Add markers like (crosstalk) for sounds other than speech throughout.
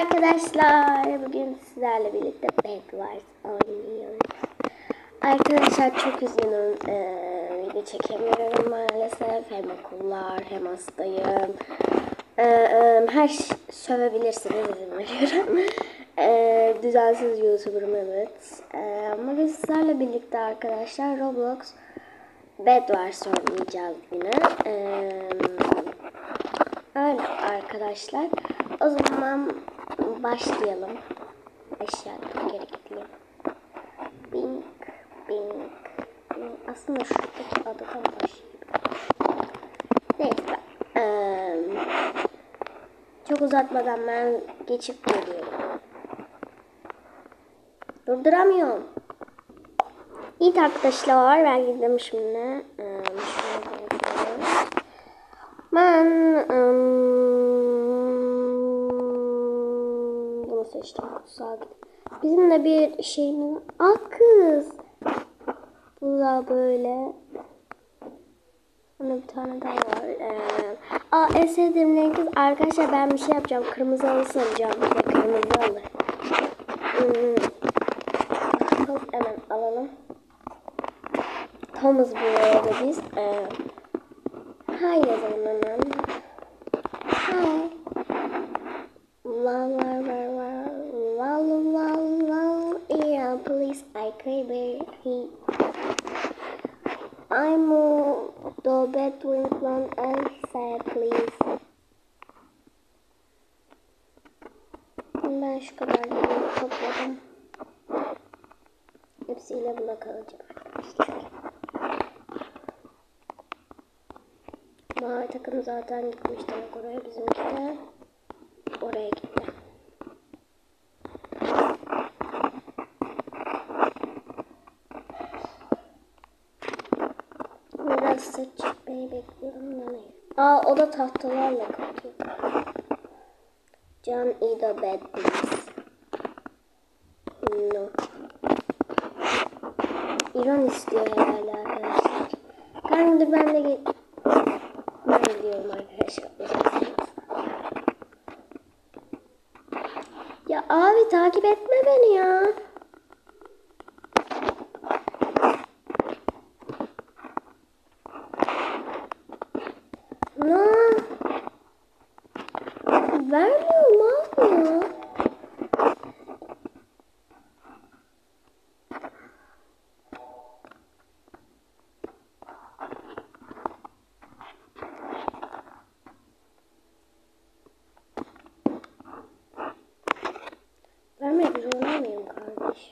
arkadaşlar. Bugün sizlerle birlikte Bedwars oynuyoruz. Arkadaşlar çok üzgünüm. Ee, video çekemiyorum maalesef. Hem okullar hem hastayım. Ee, e, her ş- sövebilirsiniz izin veriyorum. Ee, düzensiz YouTuber'ım evet. Ee, ama biz sizlerle birlikte arkadaşlar Roblox Bedwars oynayacağız yine. Ee, Öyle arkadaşlar. O zaman başlayalım. Aşağı geri gidelim. Bink, bink, bink. Aslında şuradaki adı tam baş gibi. Neyse. çok uzatmadan ben geçip geliyorum. Durduramıyorum. İyi arkadaşlar ben gidiyorum şimdi. Ben ım, bunu seçtim. Kutsal gidip. Bizim de bir şeyimiz Ah kız. Bu da böyle. Bunda bir tane daha var. Ee, aa en sevdiğim renk kız. Arkadaşlar ben bir şey yapacağım. Kırmızı halı saracağım. Bir de kırmızı halı. Hmm. Hemen alalım. Tamız bu arada biz. Ee, yazalım hemen. Hi. La la la la la la la yeah please I crave he I'm the bedroom plan and say please Ben şu kadarını topladım. Hepsiyle buna kalacağım arkadaşlar. Takım zaten gitmiş demek oraya bizimki de oraya gitti. Biraz saç çekmeyi bekliyorum da ne? Aa o da tahtalarla kapıyor. Can eat a bed please. No. İran istiyor herhalde arkadaşlar. Kanka ben de git. Ben gidiyorum arkadaşlar. Ya abi takip etme beni ya. Ne? Vermiyorum abi ya. Vermek zorunda mıyım kardeş?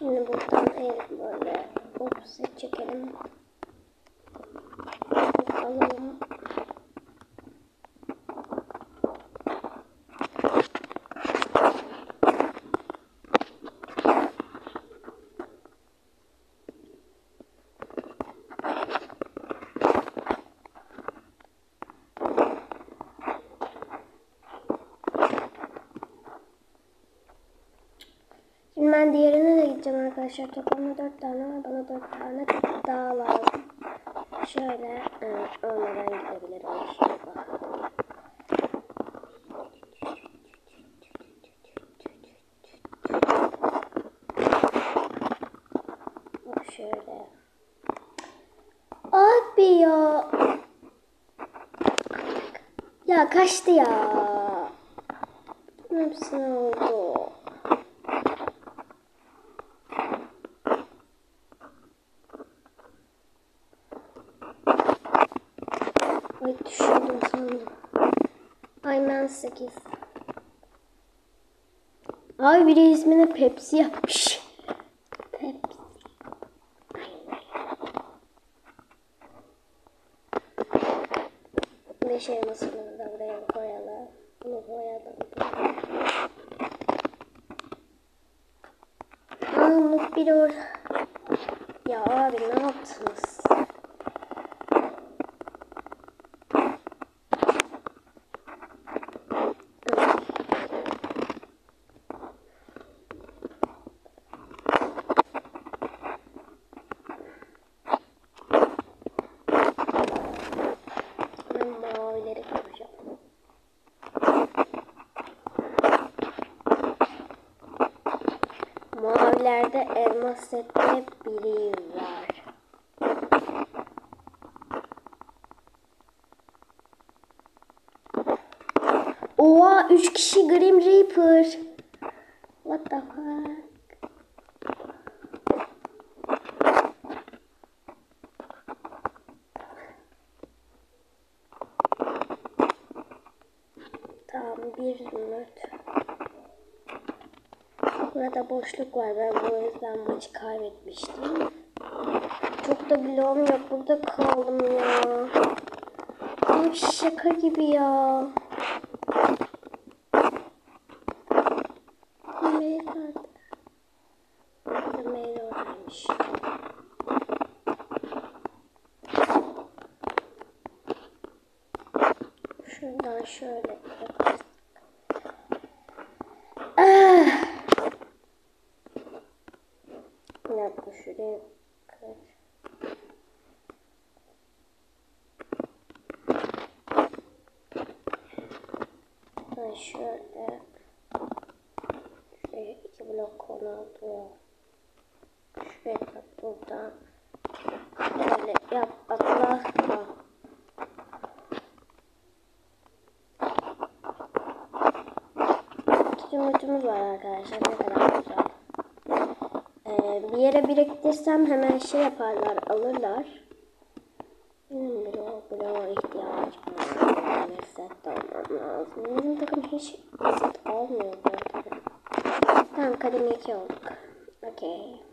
Şimdi buradan eğilip böyle offset çekelim. Alalım. Şimdi ben diğerine de gideceğim arkadaşlar. Toplamda 4 tane var. Bana 4 tane daha lazım. Şöyle evet, olmadan gidebilirim. Şöyle bakalım. Bak şöyle. Abi ya. Ya kaçtı ya. Hepsine oldu. Ay düşürdüm sandım. Aynen 8. Abi biri ismini Pepsi yapmış. Pepsi. Beş elmasını da buraya koyalım. Bunu koyalım. Anlık bir or. Ya abi ne yaptınız? yerde elmas sette biri var. Oha 3 kişi Grim Reaper. What the fuck? Tamam bir zümrüt. Burada boşluk var. Ben bu yüzden maçı kaybetmiştim. Çok da bloğum yok. Burada kaldım ya. Abi şaka gibi ya. Mail nerede? Burada mail oradaymış. Şuradan şöyle yaparız. Ah! Bir dakika şuraya kır. Ben şöyle şuraya iki blok konuldu. Şuraya da buradan böyle yap atla. Zümrütümüz var arkadaşlar. Ne kadar güzel. Bir yere biriktirsem hemen şey yaparlar, alırlar. Benim bloğa, ihtiyacım var. Bir set de almam lazım. Bizim takım hiç set bu arada. Tamam kademe 2 olduk. Okey.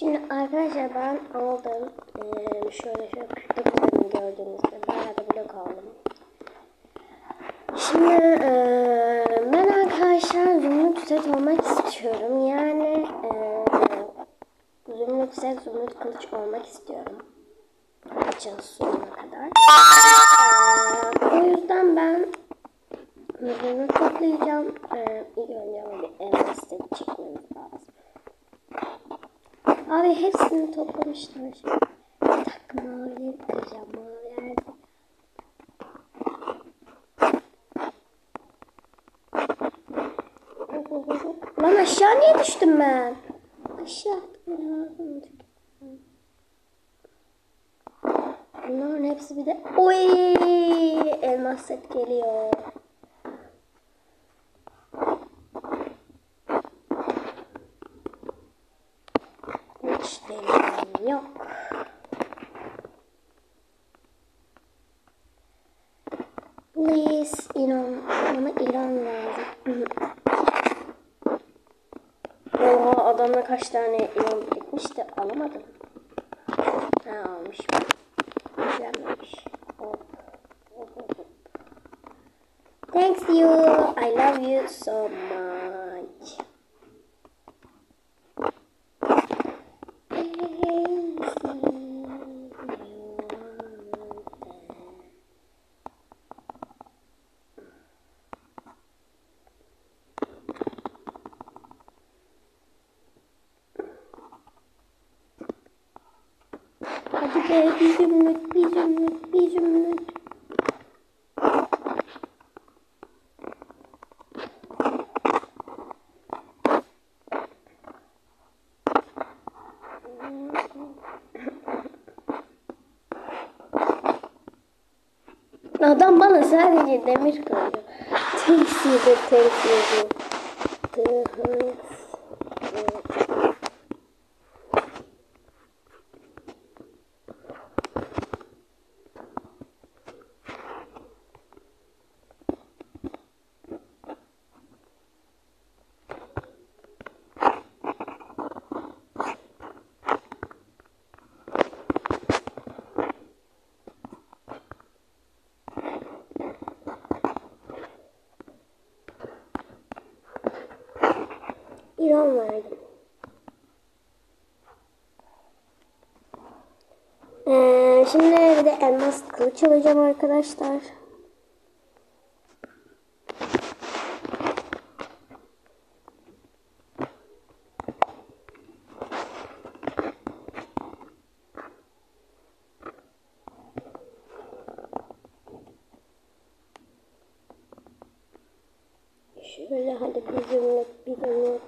Şimdi arkadaşlar ben aldım. Ee, şöyle şöyle 49 gördüğünüz gibi bayağı da blok aldım. Şimdi ee, ben arkadaşlar zümrüt set olmak istiyorum. Yani ee, zümrüt set, zümrüt kılıç olmak istiyorum. Maçın sonuna kadar. Ee, o yüzden ben zümrüt toplayacağım. Ee, ilk önce ama bir elmas set çekmemiz lazım. Abi hepsini toplamışlar. Bir dakika mavileri kıracağım. Maviler de. Lan aşağı niye düştüm ben? Aşağı atmam Bunların hepsi bir de... Oy! Elmas set geliyor. Hiç deneyim yok. Please inan. Bana ilan lazım. Oha adamda kaç tane ilan birikmiş de alamadım. Ha almış. Güzelmiş. Hop. Hop hop hop. Thanks you. I love you so much. Ve bir zümrüt, bir zümrüt, bir zümrüt. Adam sadece demir koyuyor. Teksiydi, teksiydi. Tıhıs. İran verdim. Ee, şimdi bir de elmas kılıç alacağım arkadaşlar. Şöyle hadi bir zümrüt, bir zümrüt.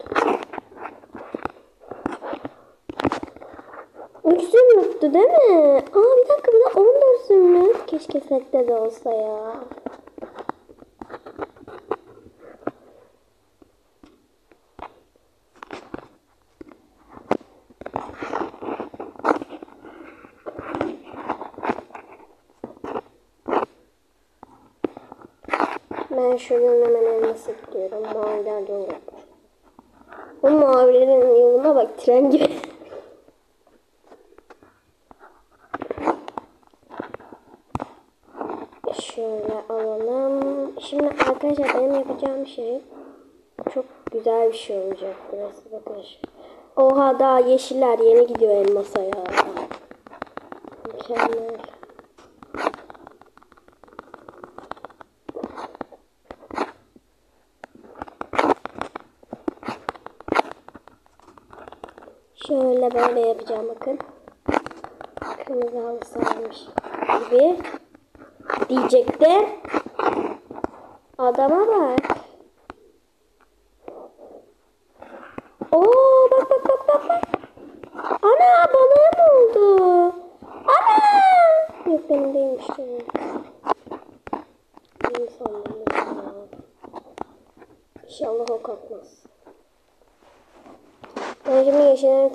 Üç zümrüttü değil mi? Aa bir dakika bu da 14 zümrüt. Keşke sette de olsa ya. Ben şuradan hemen elması gidiyorum. Maviler dolu. Bu mavilerin yoluna bak tren gibi. Şöyle alalım. Şimdi arkadaşlar yapacağım şey çok güzel bir şey olacak burası bakın. Oha daha yeşiller yeni gidiyor elmasa ya. Mükemmel. Şöyle böyle yapacağım bakın. Kırmızı halı sarmış gibi. Diyecektim. Adama bak. Oo bak bak bak bak bak. Ana balığım oldu. Ana. Yok benim değilmiş canım. Benim sandım. ya. İnşallah o kalkmaz. Ben şimdi yeşillerin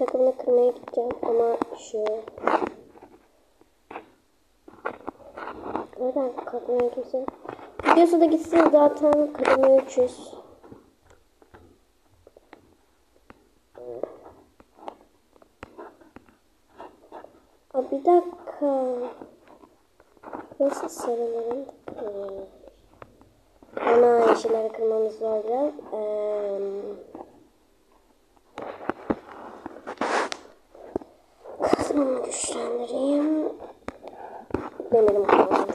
gideceğim ama şu Neden kalkmaya kimse? Gidiyorsa da gitsin zaten kademe 300. Aa, bir dakika. Nasıl sarıların takımı? Ana yeşilleri kırmamız zor biraz. Ee, Kazmamı güçlendireyim. Demirim kalmadı.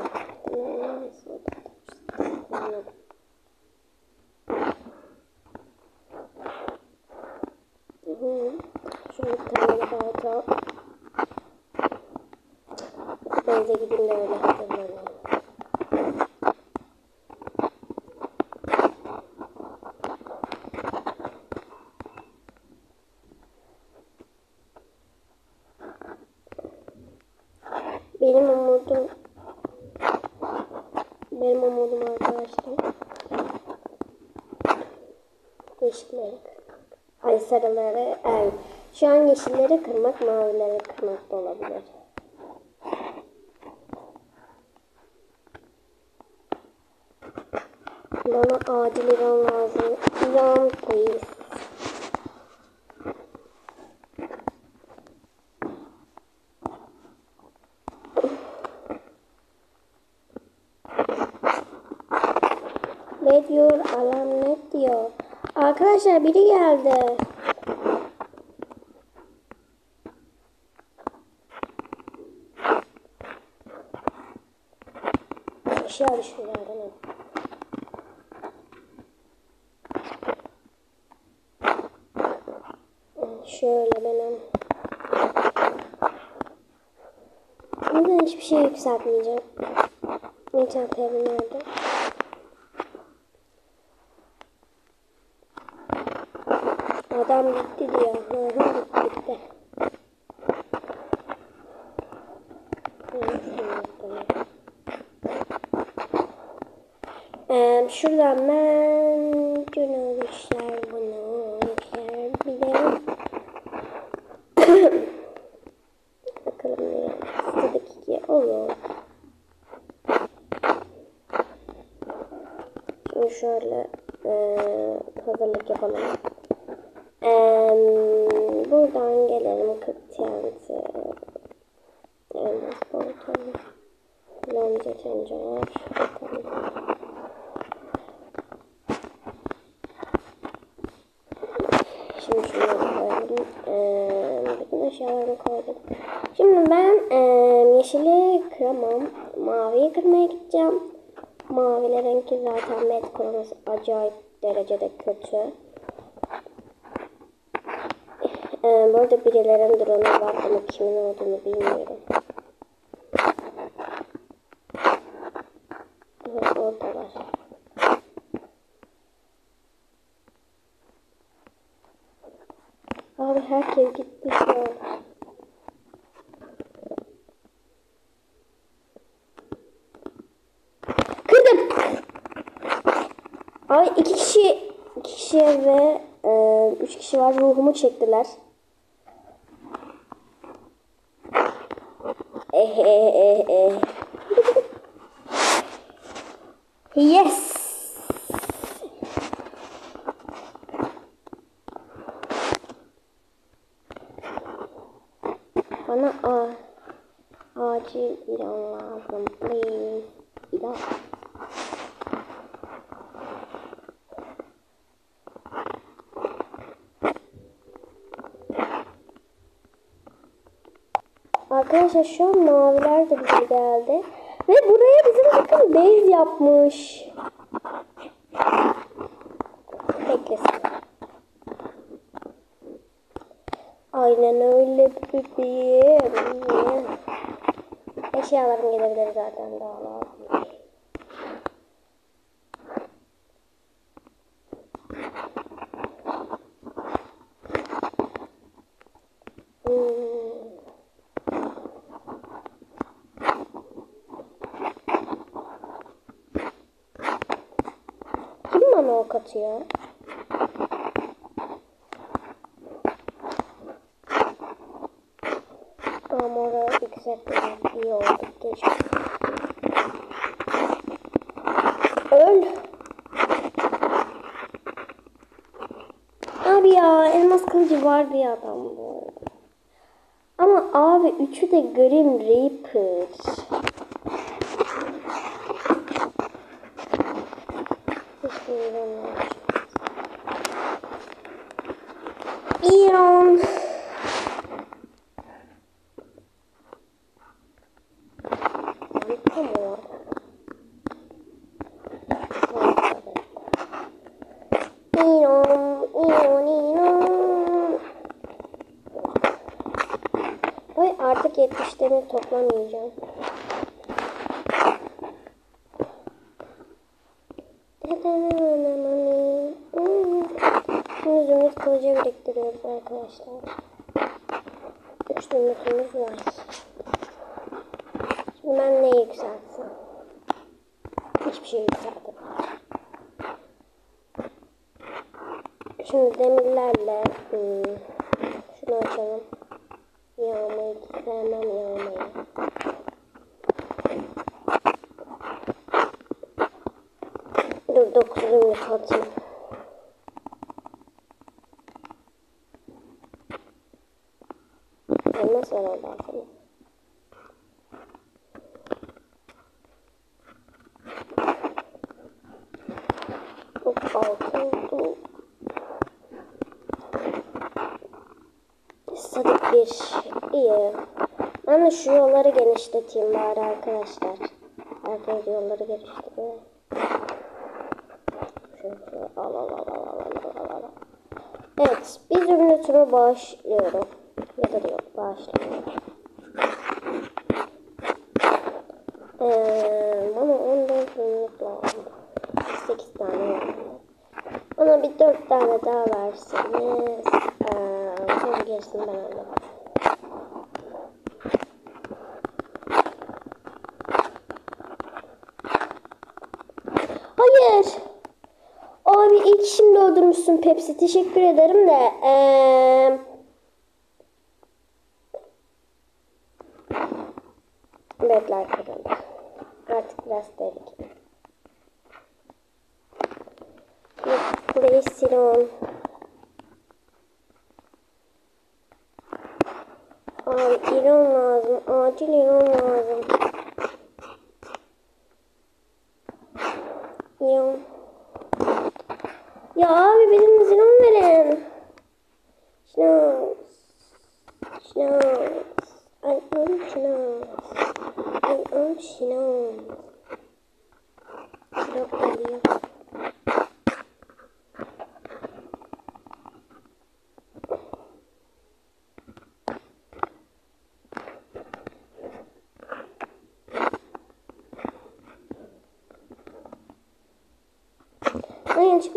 Şöyle bir tane balta. Denize de öyle hazırlanayım. Benim umudum benim umudum arkadaşlar yeşilleri kırmak. Ay sarıları ay, şu an yeşilleri kırmak mavileri kırmak da olabilir. Bana acil İran lazım. İran please. Ne diyor? Alarm ne diyor? Arkadaşlar biri geldi. Aşağı düşüyorlar değil mi? Şöyle benim hiçbir şey yükseltmeyeceğim. İnternet evim nerede? Adam gitti diyor. Hı hı gitti gitti. Ee, şuradan ben günah işler bunu bilirim. (coughs) Bakalım ne istedik ki olur. Şimdi şöyle eee hazırlık yapalım. Eee, buradan gelelim 40 TNT. Elmas balkon. Lonca tencereler. Bakalım. Şimdi şunları koyalım. Ee, bütün eşyalarını koydum. Şimdi ben e, yeşili kıramam. Maviyi kırmaya gideceğim. Mavilerinki zaten met koruması acayip derecede kötü. Ee, bu arada birilerinin drone'u var ama kimin olduğunu bilmiyorum. Oradalar. Abi herkes gitmiş ya. Kırdım. Ay iki kişi, iki kişi ve e, üç kişi var ruhumu çektiler. Arkadaşlar maviler de bize geldi. Ve buraya bizim takım base yapmış. Beklesin. Aynen öyle bebeğim. Eşyalarım gelebilir zaten daha lazım. Hmm. Kim bana ok atıyor? Amora yükseltmek iyi oldu. Keşke. Öl. Abi ya elmas kılıcı var bir adam bu. Ama abi üçü de Grim Reaper. Hiçbir bilmiyorum. İran. Come on. İran, İran, İran. Ay artık 70 demir toplamayacağım. Şimdi zümrüt kılıcı biriktiriyoruz arkadaşlar. 3 zümrütümüz var. Şimdi ben neyi yükseltsem? Hiçbir şey yükseltemem. Şimdi demirlerle hmm, şunu açalım. Yağmayı sevmem yağmayı. Dur dokuz zümrüt atayım. Elmas var orada aslında. Çok altı oldu. Sadık bir. İyi. Ben şu yolları genişleteyim bari arkadaşlar. Herkes yolları genişletiyor. Şöyle al al al al al al al al. Evet. Bir zümrütümü bağışlıyorum. Ya da yok bağışlamıyorum. toplam 8 tane yani. Ona bir 4 tane daha verseniz eee sonra gerisini ben alırım. Hayır. Abi ilk şimdi öldürmüşsün Pepsi. Teşekkür ederim de. Eee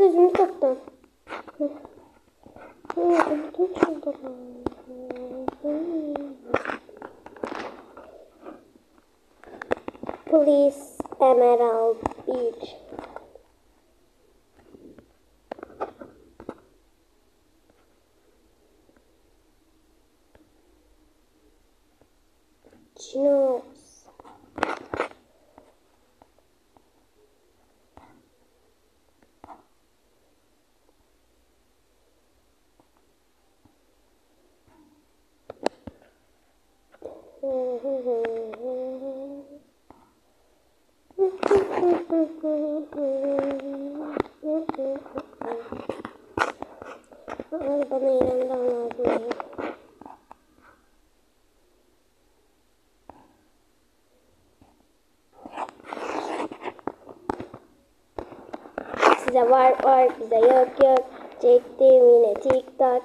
gözümü kapattım. Please, Emerald Beach. Size var var bize yok yok. Çektim yine tik tak.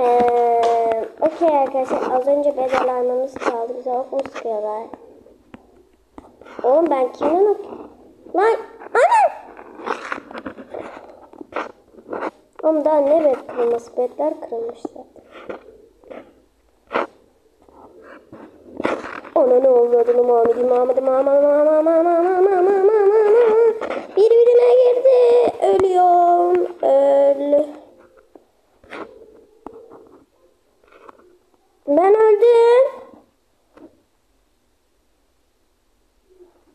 Ee, Okey arkadaşlar az önce bedel almamız kaldı. Bize ok mu sıkıyorlar? Oğlum ben kimden ok... Lan! Ana! Oğlum daha ne bed kırılması? Bedler kırılmış zaten. Ona ne oldu adını Muhammed'i Muhammed'i Muhammed'i Muhammed'i Birbirine girdi. Ölüyorum. Öl. Ben öldüm.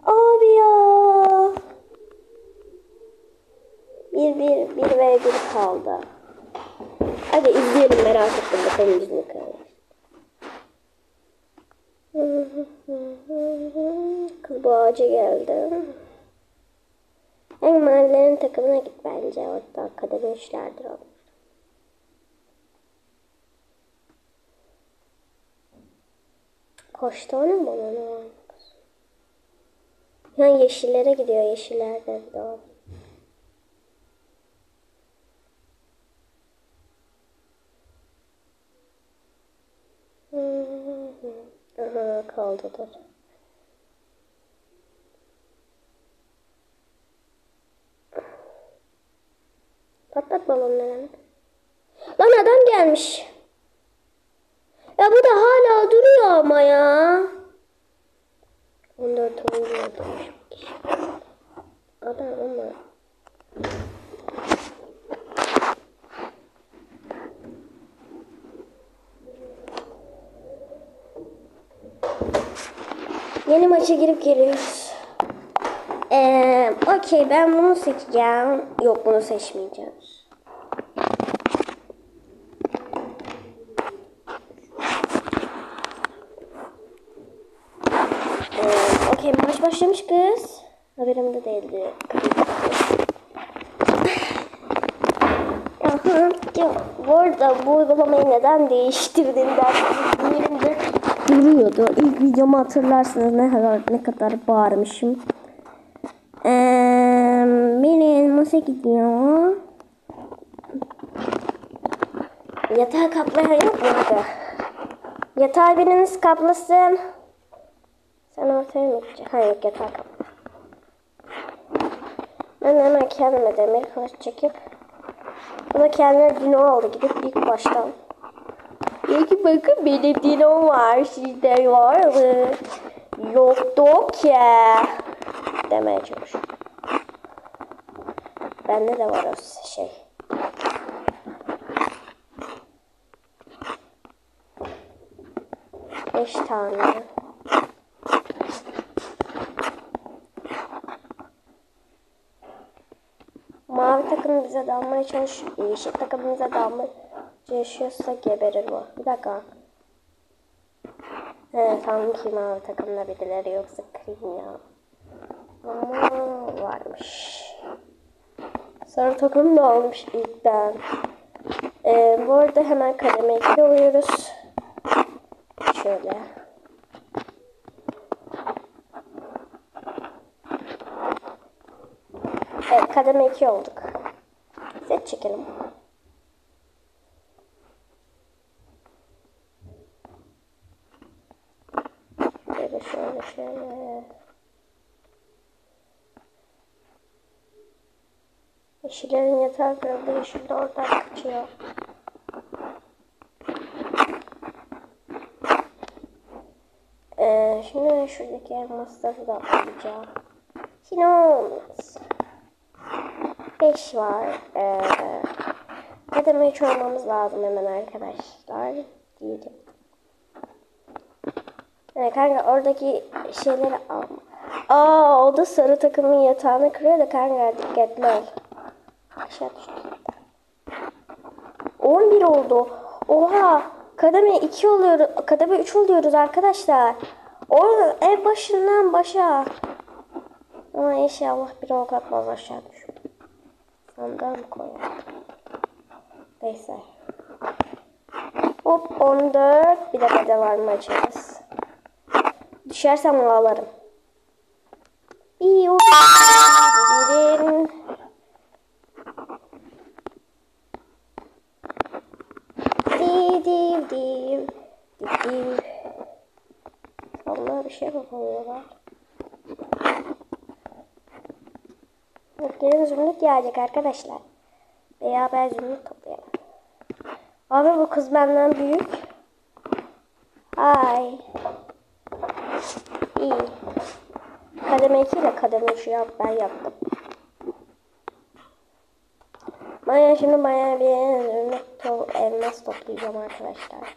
Abi ya. Bir, bir, bir ve bir kaldı. Hadi izleyelim merak ettim bakalım biz ne kadar. Kız bu ağaca geldi. En mahallenin takımına git bence. Orada akademi işlerdir o. Kaç tane ne var? Yani yeşillere gidiyor. Yeşillerde bir de o. Aha kaldıdır. Patlat balonlarını. Lan adam gelmiş. Ya bu da hala duruyor ama ya. 14 oyuncu. Adam ama. Yeni maça girip geliyoruz. Ee, Okey ben bunu seçeceğim. Yok bunu seçmeyeceğim. Ee, Okey maç başlamış kız. Haberim de değildi. Aha. Ya, bu arada bu uygulamayı neden değiştirdin ben yerimde duruyordu. İlk videomu hatırlarsınız ne kadar ne kadar bağırmışım. Ee, beni elmasa gidiyor. Yatağı kaplayan yok mu? Yatağı biriniz kaplasın. Sen ortaya mı? Hayır yok yatağı kapla. Ben hemen kendime demir kılıç çekip bu da kendine dino aldı gidip ilk baştan. Diyor ki bakın benim dino var sizde var mı? Yoktu ki. Demeye çalışıyor. Bende de var o şey. Beş tane. Mavi takım bize dalmaya çalış, yeşil takım bize dalmaya çalışıyorsa geberir bu. Bir dakika. He sanki ki mavi takımda birileri yoksa krim ya. Ama varmış. Sarı takım da almış ilkten. Ee, bu arada hemen kademe 2 oluyoruz. Şöyle. Evet kademe 2 olduk. Set çekelim. Şöyle şöyle şöyle. Yeşillerin yatağı kırıldı. Yeşil de oradan kaçıyor. Ee, şimdi şuradaki elmasları da alacağım. Olmaz. 5 var. Ee, kademe 3 olmamız lazım hemen arkadaşlar. Diyelim. Evet kanka oradaki şeyleri al. Aa o da sarı takımın yatağını kırıyor da kanka dikkatli ol. Aşağı düştü. 11 oldu. Oha kademe 2 oluyoruz. Kademe 3 oluyoruz arkadaşlar. Orada ev başından başa. Ama inşallah bir ok atmaz aşağı mı koyalım? Neyse. Hop 14. Bir de bedel var mı açarız. Düşersem ağlarım. Bir o birin. Div. Div div. Allah bir şey yapamıyorlar. Gelin zümrüt gelecek arkadaşlar. Beraber zümrüt toplayalım. Abi bu kız benden büyük. Ay. İyi. Kademe 2 ile kademe 3 yap, ben yaptım. Ben şimdi bayağı bir zümrüt to elmas toplayacağım arkadaşlar.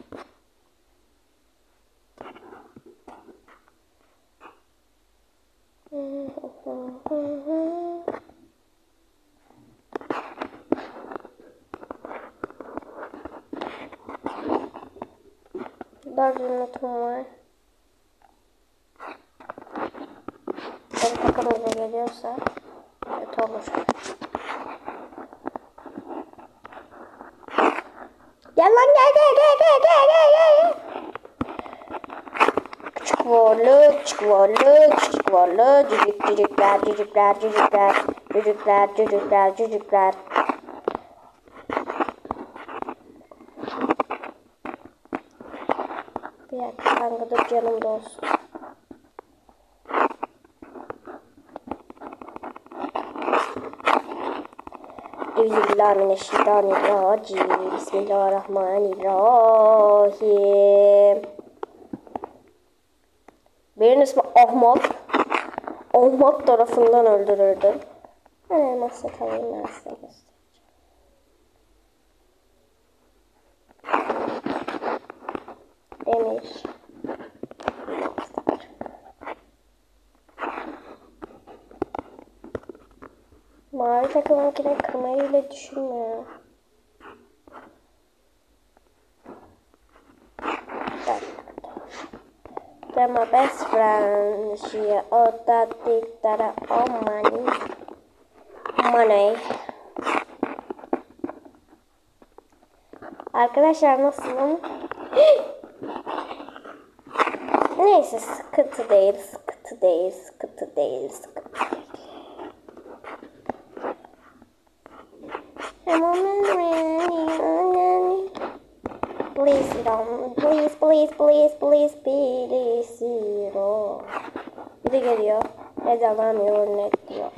Dört zümrütüm var. Benim takımıza geliyorsa kötü olur. Gel lan gel gel gel gel gel gel gel. Küçük varlık, küçük varlık, küçük varlık, cücük. Bir dakika kanka dur canım da olsun. Euzubillahimineşşeytanirracim. Bismillahirrahmanirrahim. Birinin ismi Ahmet. Ahmet tarafından öldürüldü. Ben elmas set alayım ben They're my best friends. She all that think that I owe money. Money. Arkadaşlar nasılım? Neyse sıkıntı değil, sıkıntı değil, sıkıntı değil, sıkıntı değil. Please, Siron. Please, please, please, please, please, Siron. Biri geliyor. Ne alamıyor, ne diyor.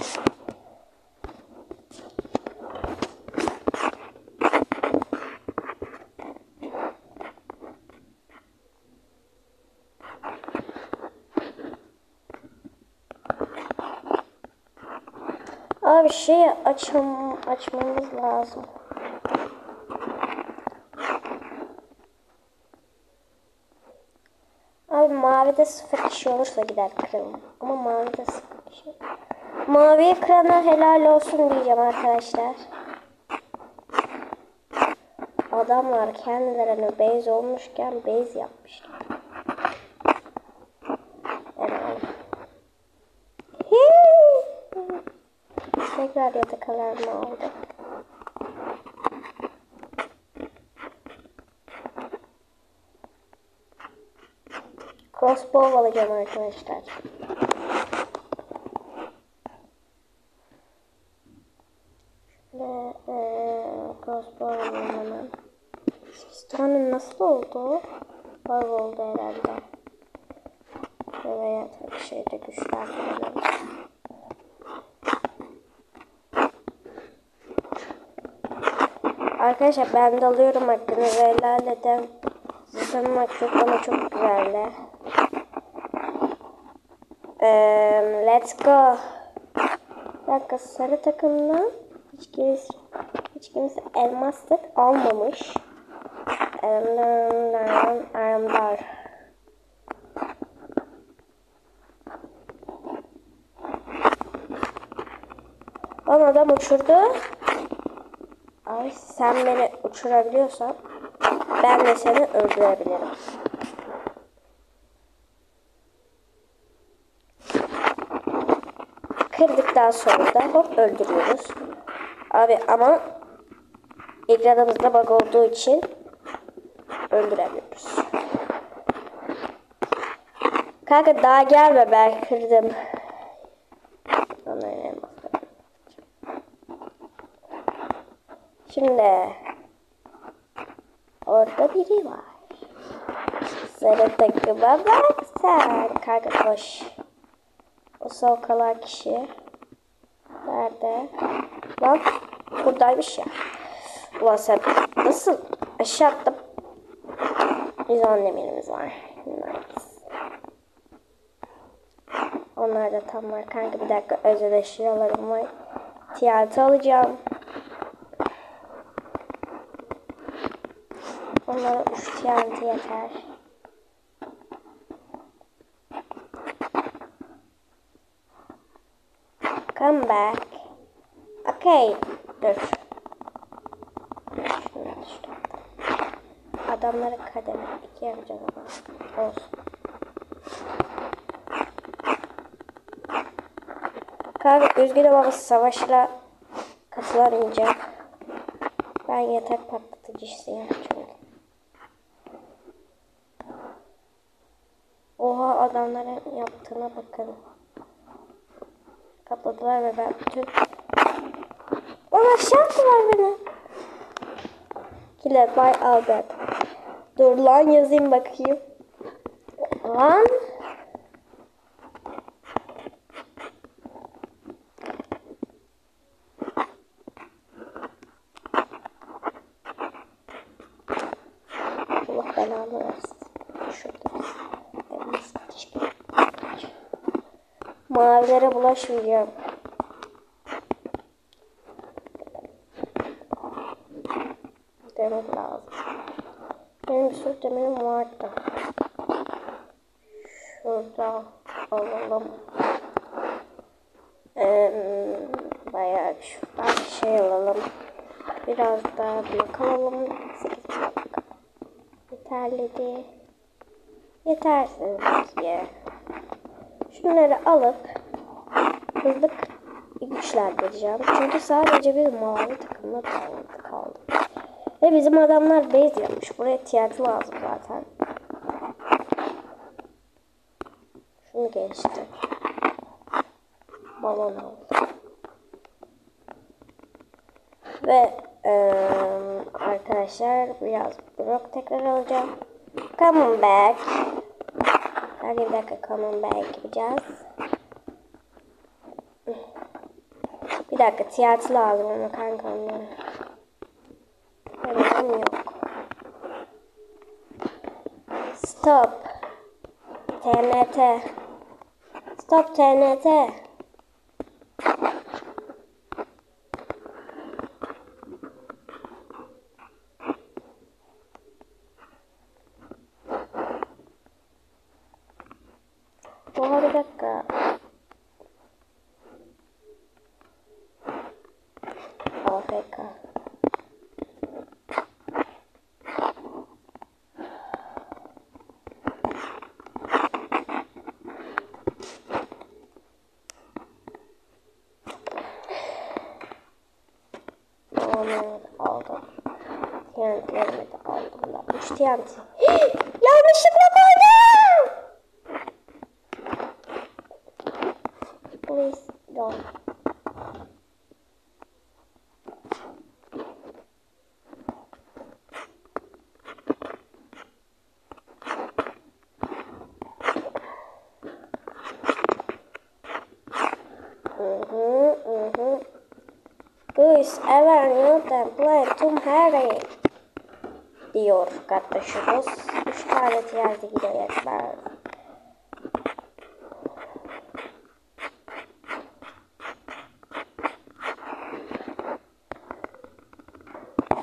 Abi şey açam açmamız lazım. Abi mavide sıfır kişi olursa gider kıralım. Ama mavide sıfır kişi. Mavi kırana helal olsun diyeceğim arkadaşlar. Adamlar kendilerine base olmuşken base yapmışlar. Evet. Tekrar yatak alarmı Crossbow alacağım arkadaşlar. Şöyle ee, crossbow alayım hemen. Sistemim nasıl oldu? Bug oldu herhalde. Şöyle yatak şeyde güçlendirelim. Arkadaşlar ben de alıyorum hakkını ve ilerleden zıplamak çok ama çok güzeldi. Ee, let's go. Bir dakika sarı takımdan hiç kimse, hiç kimse elmas set almamış. Elimden aramdar. Lan adam uçurdu. Ay sen beni uçurabiliyorsan ben de seni öldürebilirim. Kırdıktan sonra da hop öldürüyoruz. Abi ama ekranımızda bug olduğu için öldüremiyoruz. Kanka daha gelme ben kırdım. Şimdi orada biri var. Sarı takıma bak sen. Kanka koş. O soğuk alan kişi. Nerede? Lan buradaymış ya. Ulan sen nasıl aşağı attım. Biz annemirimiz var. Onlar da tam var. Kanka bir dakika özel eşyalarım var. Tiyatro alacağım. Onlara 3 TNT yeter. Come back. Okay. Dur. Şunu düştüm. Adamları kademe 2 yapacağız ama. Olsun. Kanka üzgünüm ama savaşla katılamayacağım. Ben yatak patlatıcısıyım çünkü. Oha adamların yaptığına bakın. Kapladılar ve ben bütün... Lan aşağı attılar beni. Killer by Albert. Dur lan yazayım bakayım. Lan. Allah belanı versin. Şurada. Mavilere bulaşmayacağım. Demek lazım. Demirim vardı. Şurada alalım. Ee, bayağı şuradan şey alalım. Biraz daha blok alalım. 8 blok. Yeterli değil. Yetersiz ya. Şunları alıp hızlı güçlendireceğim. Çünkü sadece bir mavi takımla kaldı. Ve bizim adamlar base yapmış. Buraya tiyatro lazım zaten. Şunu geçti. Balon oldu. Ve eee, arkadaşlar biraz blok tekrar alacağım. Come back. Hadi bir dakika come back yapacağız. Bir dakika tiyatro lazım ama kanka onlara. Benim yok. Stop. TNT. Stop TNT. Oha bir dakika. AFK. Onu aldım. TNT'lerimi de aldım da. Diyor kardeşimiz. Üç tane tiyatro gidiyor.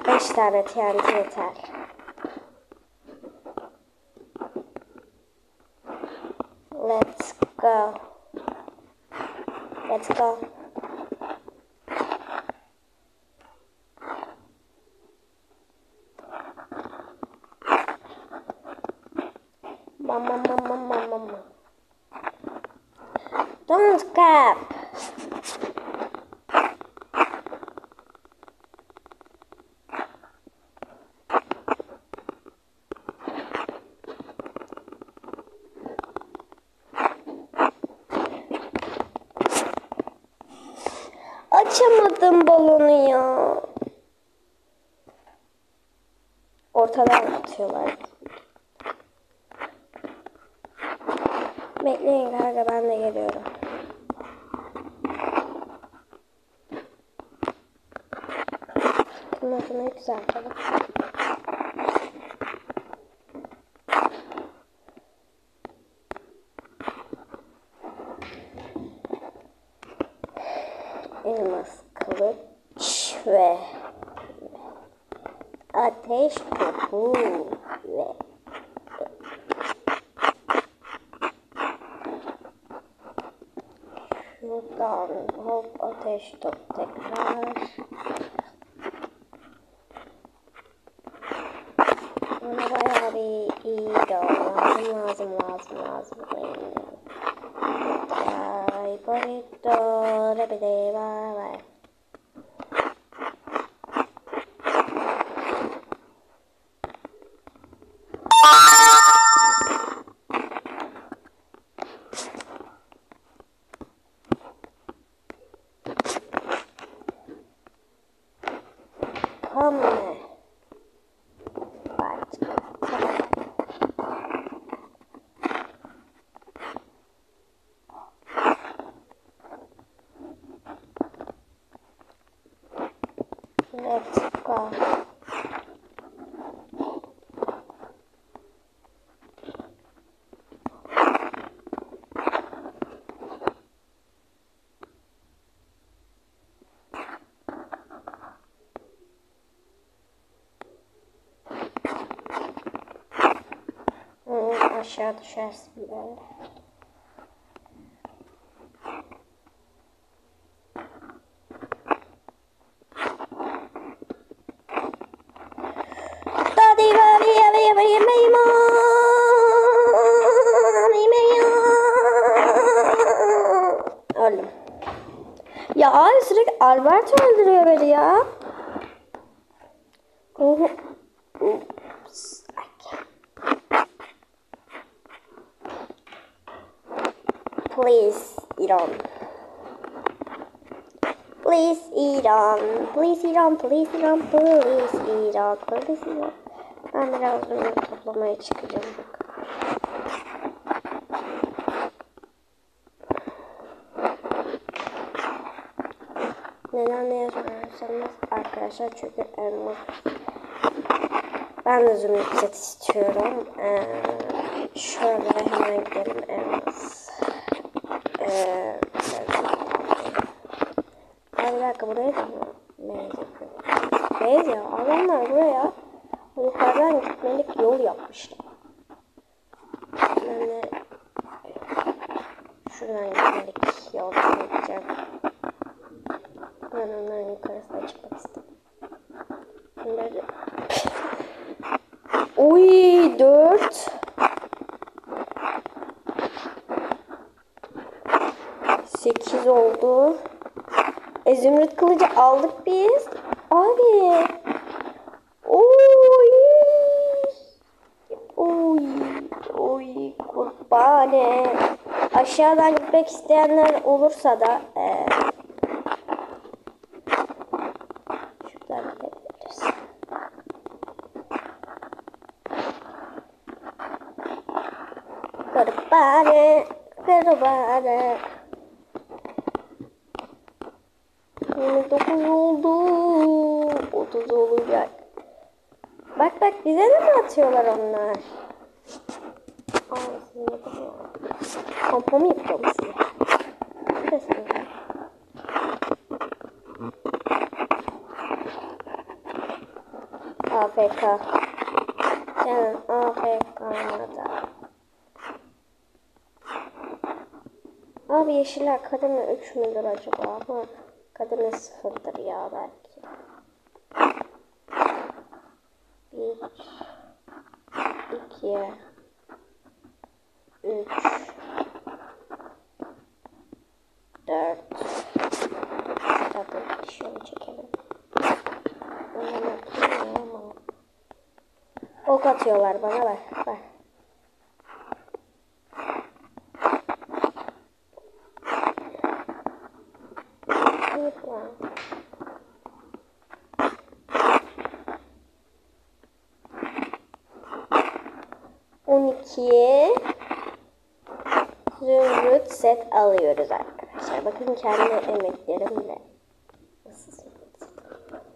Beş tane TNT yeter. Let's go. Let's go. Bam bam bam bam bam bam. bam. Don't cap. Açamadım balonu ya. Ortadan atıyorlar. Bekleyin kanka ben de geliyorum. Güzeltelim. Elmas kılıç ve ateş topu ve şuradan hop ateş top tekrar bana bayağı bir iyi lazım lazım lazım lazım Ay, bonito, repite, bye bye. Come. Bak. Let's go. Hı, aşağı düşersin böyle. Öldüm. Ya abi sürekli Albert öldürüyor beni ya. Ruhu Please eat on. Please eat on. On. Please eat on. Please eat on. Ben biraz ürün toplamaya çıkacağım. Neden diye sorarsanız arkadaşlar çünkü elmas ben de zümrüt set istiyorum. Ee, şöyle hemen gidelim elmas. Ee, Ay bir dakika buraya da mı? Beyaz ya adamlar buraya yukarıdan gitmelik yol yapmışlar. De şuradan gitmelik yol yapacağım. Ben onların yukarısına çıkmak istedim. Bunları... Uy dört. Sekiz oldu. E, zümrüt kılıcı aldık biz. Abi. Oy. Oy. Oy kurbane. Aşağıdan gitmek isteyenler olursa da e, şuradan gidebiliriz. Kurbane. Kurbane. 29 oldu. 30 olacak. Bak bak bize de mi atıyorlar onlar? Kadar? Kampa mı yapıyorum size? Neredesiniz? lan? AFK. Canım AFK'da. Abi yeşiller kademe 3 müdür acaba ama kademe 0'dır ya belki. 1 2 3 4 Tabii şöyle çekelim. Ondan atayım ama. Ok atıyorlar bana bak bak. On ikiye zümrüt set alıyoruz arkadaşlar. Bakın kendi emeklerimle. Nasıl zümrüt set alıyorum.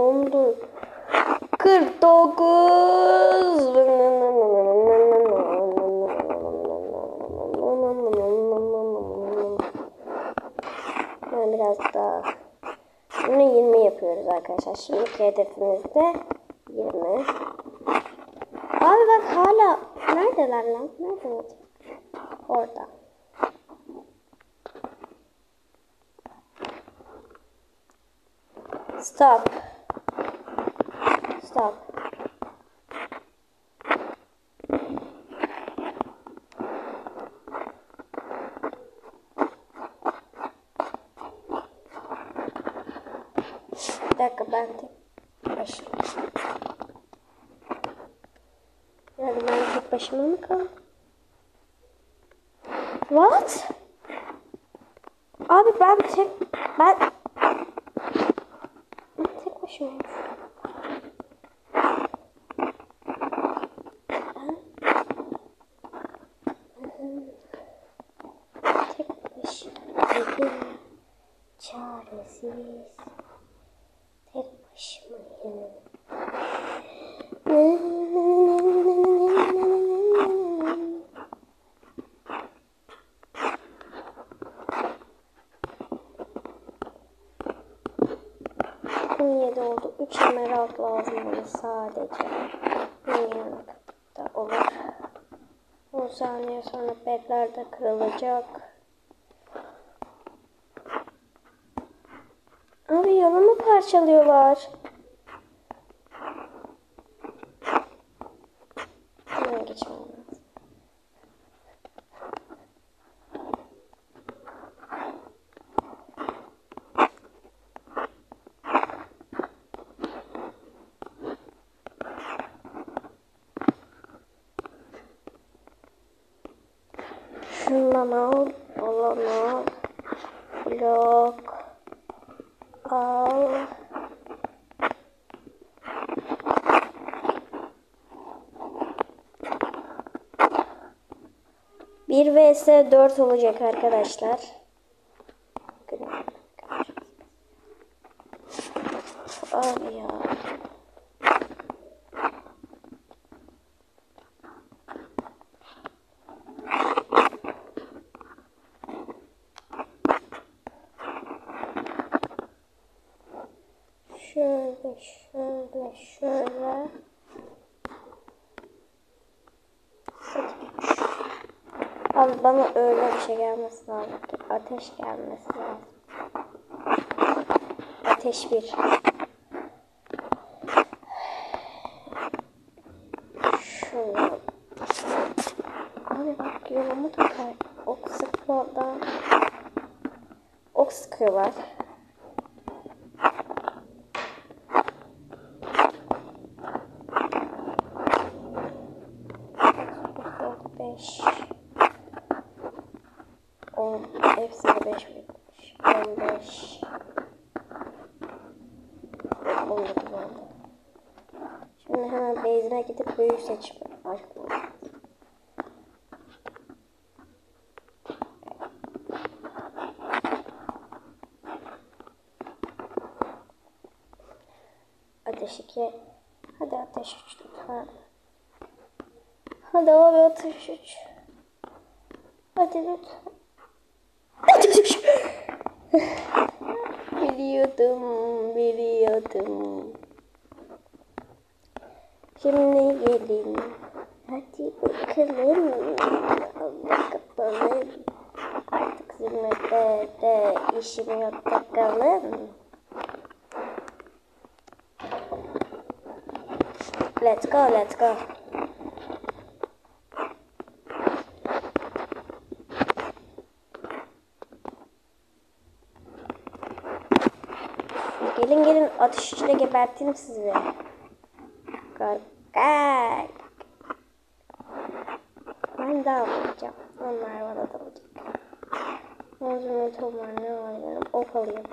Ondu. Kırk dokuz. Ben biraz daha bunu 20 yapıyoruz arkadaşlar. Şimdiki hedefimiz de 20. Abi bak hala neredeler lan? Nerede? Orada. Stop. Bir dakika ben tek başıma. Yani ben tek başıma mı kaldım? What? Abi ben tek ben ben tek başıma. Tek başıma. Çaresiz. Tek başımayım. On yedi oldu. Emerald lazım bana sadece. Yanında olur. 10 saniye sonra bedler de kırılacak. Abi yolumu parçalıyorlar. 1 vs 4 olacak arkadaşlar. Bana öyle bir şey gelmesi lazım. Ateş gelmesi lazım. Ateş bir. Şöyle. Abi bak yolumu takar. Ok sıkmadan. Ok sıkıyorlar. Beş. On. Hepsi de beş bitmiş. On beş. On dokuz oldu. Şimdi hemen büyük seçip açmam. Ateş 2. Hadi ateş 3 lütfen. Hadi abi ateş 3. Hadi lütfen. Ateş 3. (laughs) biliyordum, biliyordum. Şimdi gelin. Hadi bakalım. Bakalım. Artık zirmede de işim yok bakalım. Let's go, let's go. Gelin gelin ateş içine geberteyim sizi. Korkak. Ben de alacağım. Onlar bana da alacak. Malzeme tomar ne alayım? Ok alayım.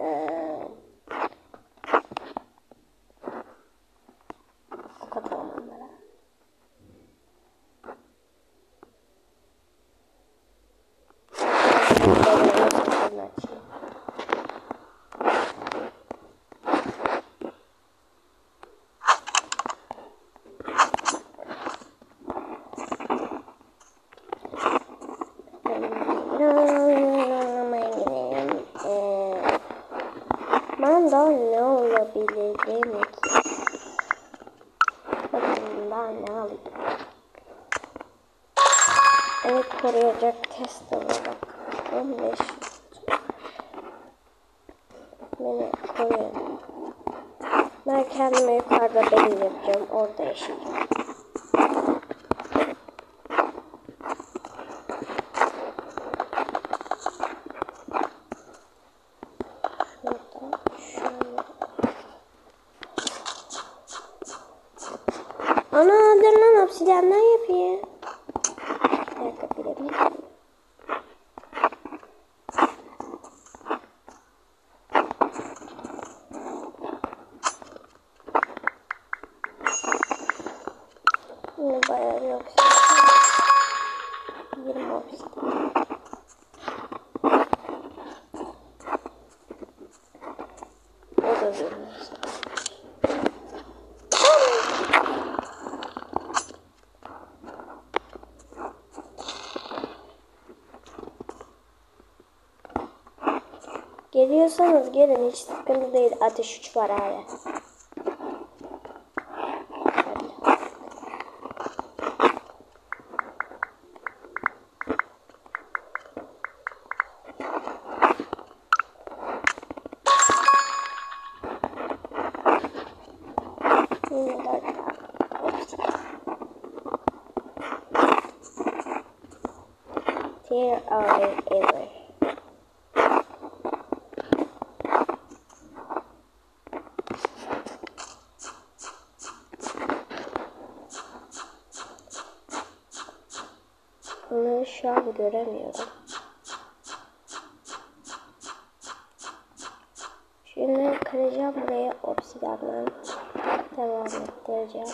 Ee, ok atalım onlara. Ben daha ne olabilirim ki? Bakın daha ne alayım? Evet koruyacak test bak. 15 Beni koruyun. Ben kendime yukarıda yapacağım. Orada yaşayacağım. Ana dur lan obsidiyenden yapayım. Bir dakika bilebilir miyim? Yine bayağı bir obsidiyen. 20 obsidiyen. O da 20 Geliyorsanız gelin hiç sıkıntı değil. Ateş 3 var hala. Yine dört tane. Tear away ever. Göremiyorum. Şimdi kıracağım buraya obsidiandan devam ettireceğim.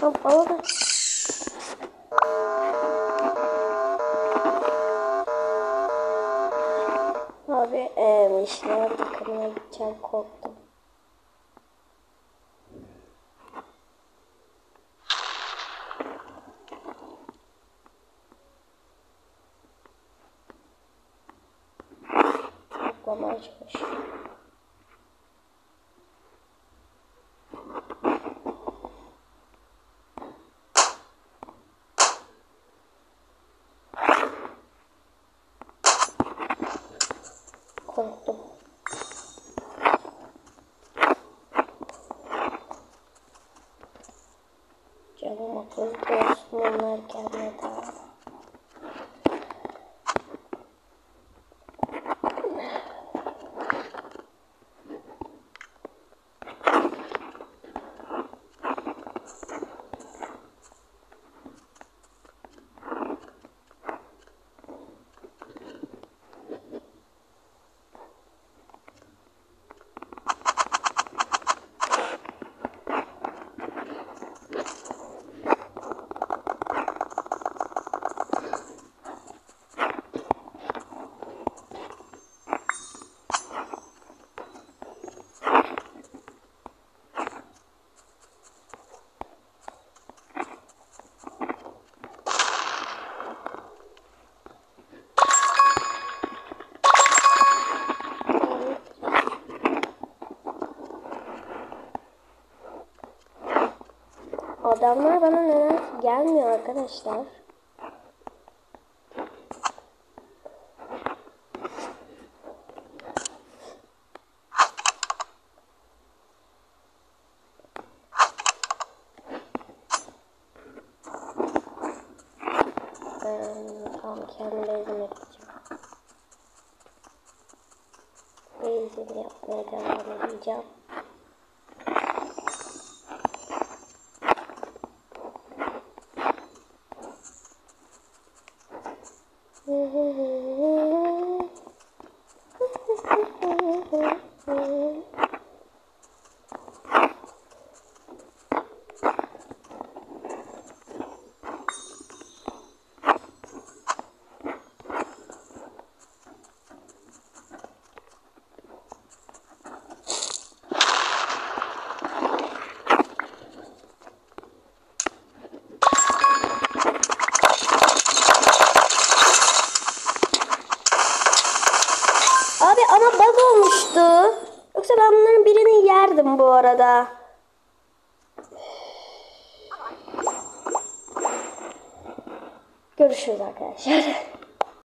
Hop, oldu. Abi eee işler takımına gideceğim korktum. Toplamaya çalışıyorum. Korktum. Canım akıllı olsun onlar gelmedi Adamlar bana neden gelmiyor arkadaşlar. Tamam kendi bezime gideceğim. Bezimi yapmaya devam edeceğim. Abi ama bug olmuştu. Yoksa ben bunların birini yerdim bu arada. Görüşürüz arkadaşlar.